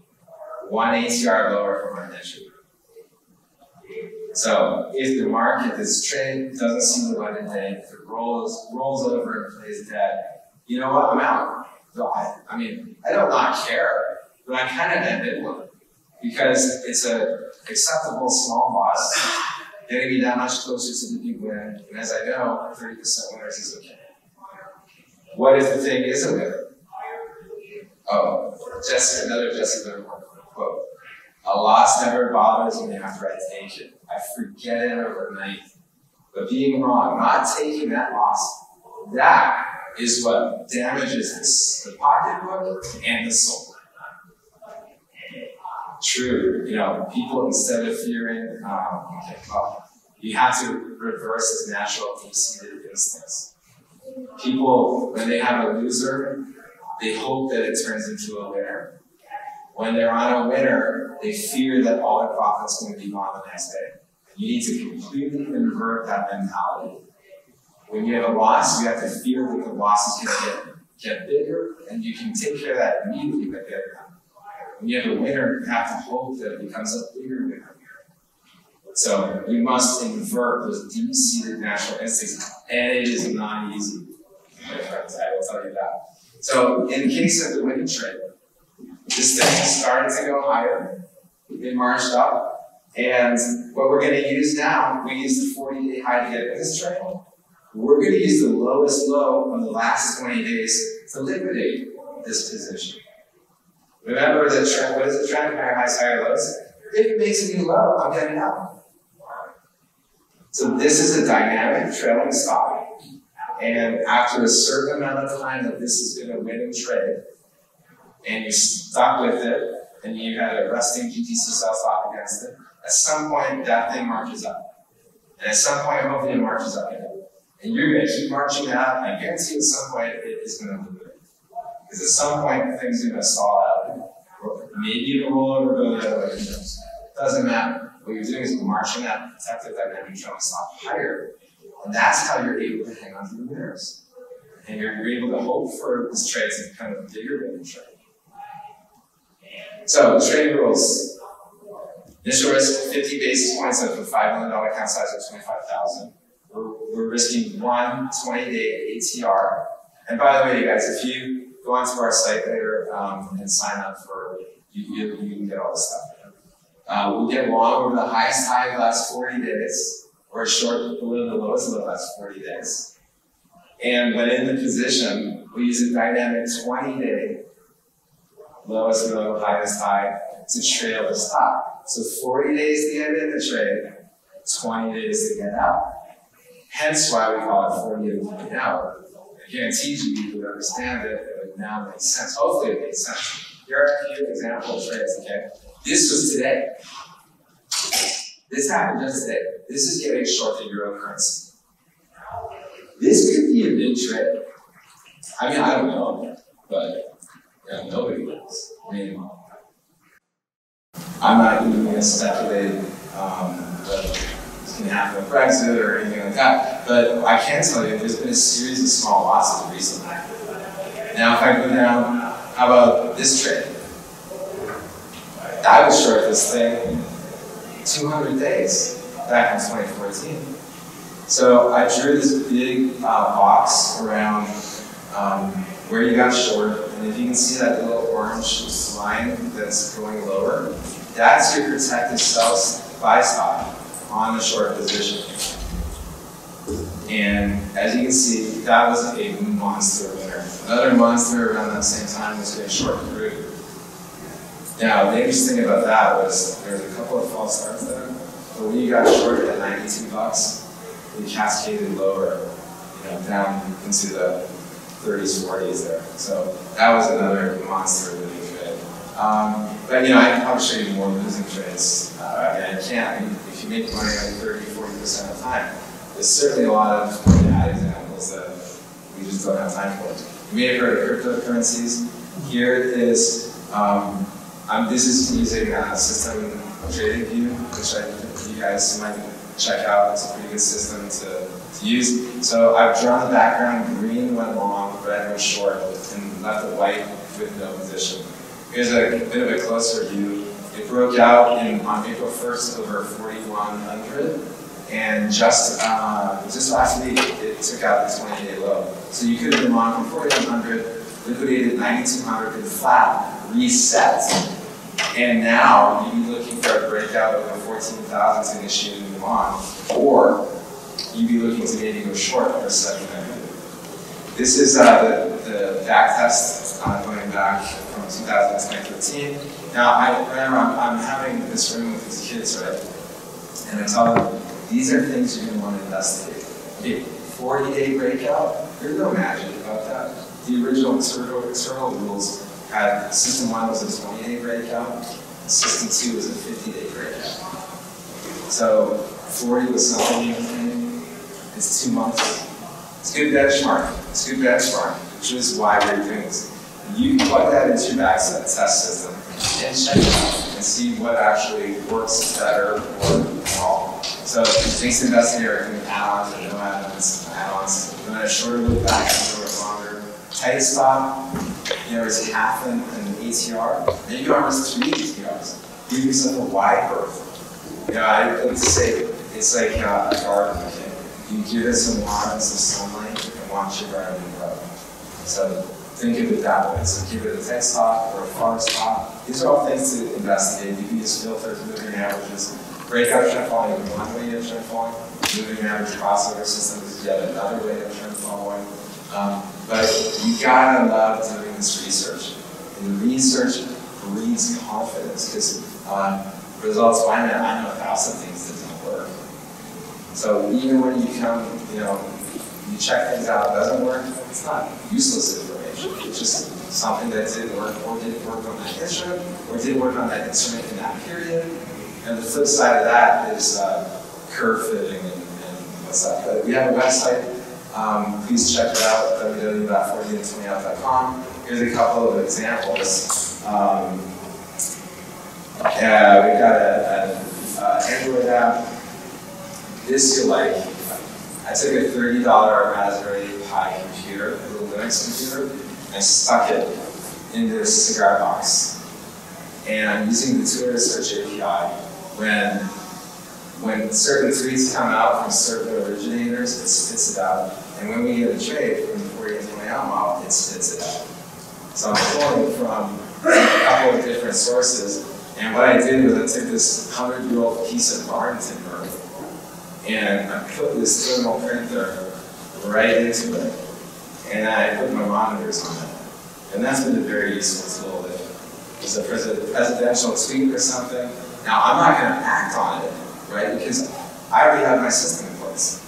One ATR lower from our entry. So if the market, this trade doesn't see the light of day, if it rolls rolls over and plays dead, you know what? I'm out. I, I mean, I don't not care, but I'm kind of ambivalent because it's a acceptable small loss, getting me that much closer to the big win. And as I know, 30% winners is okay. What if the thing is a winner? Oh, just another Livermore quote. A loss never bothers me after I take it. I forget it overnight. But being wrong, not taking that loss, that is what damages the pocketbook and the soul. True, you know, people instead of fearing, um, okay, well, you have to reverse this natural deep-seated instincts. People, when they have a loser, they hope that it turns into a winner. When they're on a winner, they fear that all their profits going to be gone the next day. You need to completely invert that mentality. When you have a loss, you have to fear that the loss is going to get, get bigger, and you can take care of that immediately by getting When you have a winner, you have to hope that it becomes a bigger winner. So you must invert those deep-seated natural instincts, and it is not easy. I will tell you that. So in the case of the winning trade, this thing started to go higher. It marched up, and what we're going to use now, we use the 40-day high to get this trade. We're going to use the lowest low of the last 20 days to liquidate this position. Remember trend, what is the trend? Higher highs, higher lows. If it makes a new low, I'm getting out. So this is a dynamic trailing stop. And after a certain amount of time that this is going to win and trade, and you stuck with it, and you had a resting GTC sell stop against it, at some point that thing marches up. And at some point, hopefully, it marches up again. And you're going to keep marching out. I guarantee at some point it is going to move. Because at some point things are going to stall out. Maybe it'll roll over, the other way. Doesn't matter. What you're doing is marching that protective dynamic drum stop higher. And that's how you're able to hang on to the nerves. And you're, you're able to hope for this trade to become a bigger than trade. So, trading rules. Initial risk 50 basis points of a $5 million account size of 25000 we're, we're risking one 20 day ATR. And by the way, you guys, if you go onto our site later um, and sign up for, you, you, can get all this stuff. Uh, we'll get long over the highest high of the last 40 days, or short below the lowest of the last 40 days. And when in the position, we use a dynamic 20 day lowest low, highest high to trail the stop. So 40 days to get in the trade, 20 days to get out. Hence why we call it 40 days to get out. I guarantee you, you would understand it, it would now make sense. Hopefully it makes sense. Here are a few example trades, okay? This was today. This happened just today. This is getting short your own currency. This could be a big trade. I mean, I don't know, but know, nobody knows. I'm not even going to speculate um, what's going to happen with Brexit or anything like that, but I can tell you there's been a series of small losses recently. Now, if I go down, how about this trade? I was short this thing 200 days back in 2014. So I drew this big uh, box around um, where you got short, and if you can see that little orange line that's going lower, that's your protective sell buy stop on the short position. And as you can see, that was a monster. Another monster around that same time was getting short crude. Now, the interesting thing about that was there was a couple of false starts there, but when you got short at 92 bucks, we cascaded lower, you know, down into the 30s, 40s there. So that was another monster losing trade. Um, but you know, I can probably show you more losing trades. Uh, I, I can't. I mean, if you make money like 30, 40% of the time, there's certainly a lot of bad examples that we just don't have time for. You may have heard of cryptocurrencies. Here is um, um, this is using a system TradingView, which I you guys might check out. It's a pretty good system to, to use. So I've drawn the background, green went long, red went short, and left it white with no position. Here's a bit of a closer view. It broke out in, on April 1st over 4,100, and just uh, just last week it took out the 20-day low. So you could have been long from 4,100, liquidated 9,200, and flat, reset, and now you'd be looking for a breakout over 14,000 to initiate a move on, or you'd be looking to maybe go short for 700. This is uh, the, the back test uh, going back from 2013. Now, I remember I'm, I'm having this room with these kids, right? And I tell them, these are things you're going to want to investigate. Okay, 40 day breakout, there's no magic about that. The original external, rules had system one was a 20 day breakout, system two was a 50 day breakout. So 40 was something it's two months. It's good benchmark, it's good benchmark, which is why doing this. You plug that into your back test system and check it out and see what actually works better or wrong. So to invest here can add-ons or no add-ons, add-ons. You a shorter look back, a longer. Tight stop, you know, is half an, an ATR. Maybe almost three ATRs. Give yourself a wide berth. You know, I like to say it's like uh, a garden. Okay? You give it some water and some sunlight and watch garden grow. So think of it that way. So give it a tight stop or a far stop. These are all things to investigate. You can use filters, moving averages. Breakout trend following is one way of following. Moving average crossover system is yet another way of following. Um, but you gotta love doing this research. And research breeds confidence because uh, results find that I know a thousand things that don't work. So even when you come, you know, you check things out, it doesn't work, it's not useless information. It's just something that didn't work or didn't work on that instrument or didn't work on that instrument in that period. And the flip side of that is uh, curve fitting and, and what's that. But we have a website. Um, please check it out, www.40in20out.com. Here's a couple of examples. Um, Uh, we've got an Android app. This you like. I took a $30 Raspberry Pi computer, a little Linux computer, and stuck it in this cigar box. And I'm using the Twitter search API. When when certain tweets come out from certain originators, it spits it out. And when we get a trade from the 4820 out model, it spits it out. So I'm pulling from a couple of different sources. And what I did was I took this 100-year-old piece of barn timber and I put this thermal printer right into it. And I put my monitors on it. And that's been a very useful tool. It's a presidential tweet or something. Now, I'm not going to act on it, right? Because I already have my system in place.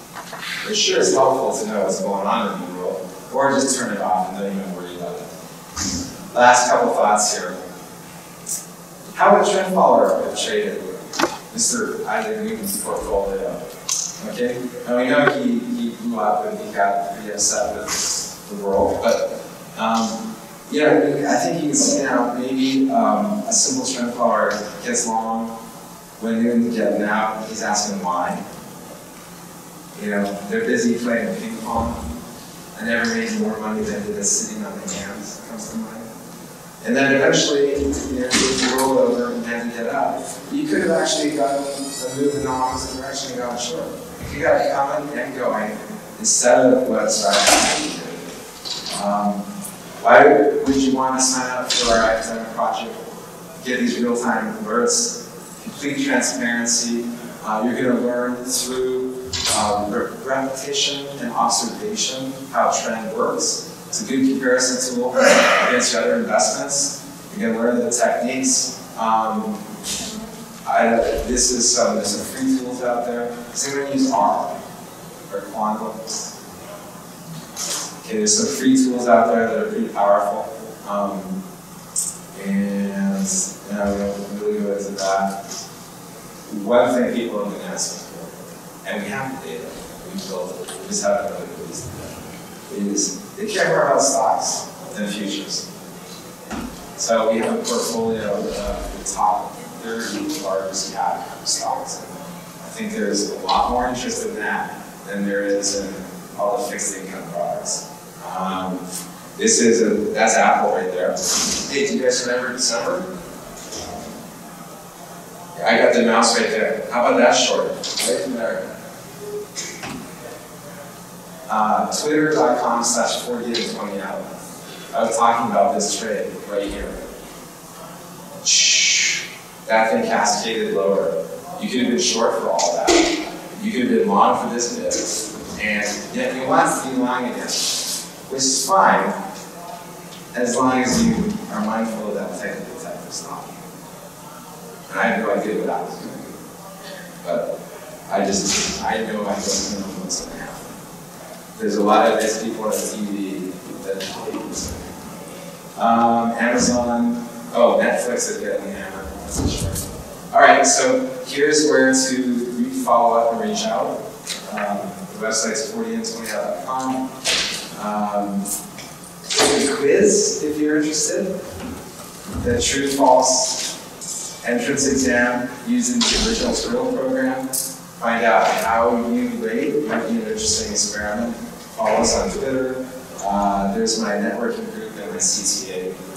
It sure is helpful to know what's going on in the world, or just turn it off and don't even worry about it. Last couple thoughts here. How would trend follower have traded Mr. Isaac Newton's portfolio? Okay, and we know he, he blew up and he got upset with the world, but um, yeah, I think you can see now maybe um, a simple trend follower gets long when Newton getting out, he's asking why. You know, they're busy playing ping pong. I never made more money than did sitting on the hands, comes to mind. And then eventually, you know, you roll over and to get up. You could have actually gotten a move in the opposite direction and gone short. If You got coming and going instead of what started um, Why would you want to sign up for our academic project? Get these real-time alerts, complete transparency. Uh, you're going to learn through um, repetition and observation how trend works. It's a good comparison tool against your other investments. You're going to learn the techniques. Um, I, this is some, there's some free tools out there. Does anyone use R or Quantum? There's some free tools out there that are pretty powerful. Um, and you know, really go into that. One thing people have been asking for, and we have the data, we built it, we just haven't really released the data, is they care more about stocks than futures. So we have a portfolio of the top 30 largest cap stocks. I think there's a lot more interest in that than there is in all the fixed income products. Um, this is a, that's Apple right there. Hey, do you guys remember December? I got the mouse right there. How about that short? Right from there. Uh, Twitter.com slash 4820 out. I was talking about this trade right here. That thing cascaded lower. You could have been short for all that. You could have been long for this bit. And yet you want to be long again, which is fine as long as you are mindful of that technical type of stock. And I have no idea what I was doing. But I just, I know I don't know what's going to happen. There's a lot of nice people on TV that. Um, Amazon, oh, Netflix is getting hammered, that's sure. All right, so here's where to follow up and reach out. Um, the website's 40and20.com. Um, a quiz if you're interested. The true false entrance exam using the original Skrill program. Find out how you rate. Might be an interesting experiment. Follow us on Twitter. Uh, there's my networking group and my CTA